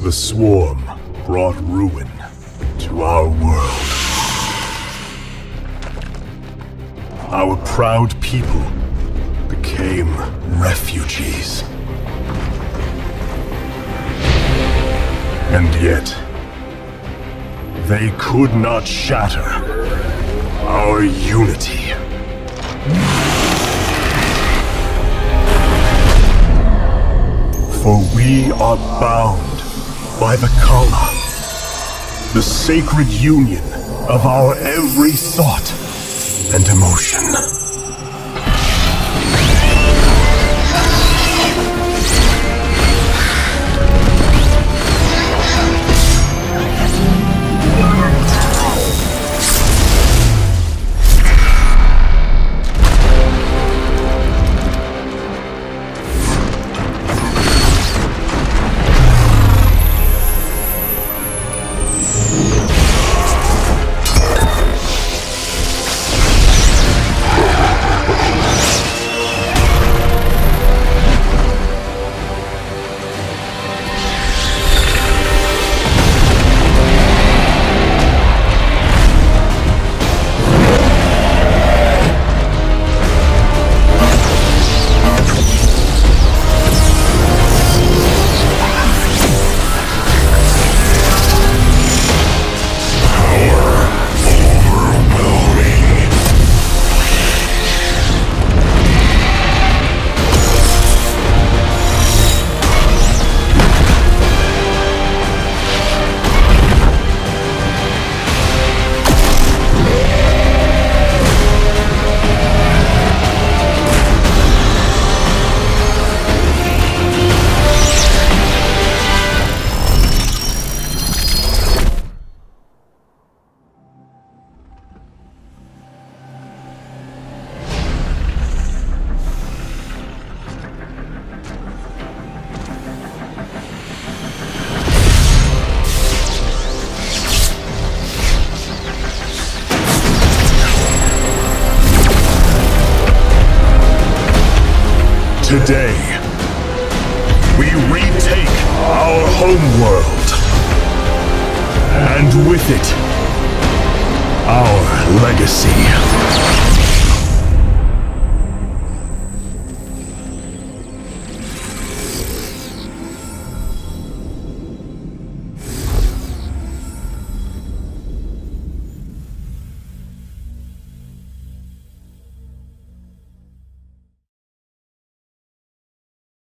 The swarm brought ruin to our world. Our proud people became refugees. And yet, they could not shatter our unity. For we are bound by the Khala, the sacred union of our every thought and emotion. Today, we retake our homeworld. And with it, our legacy.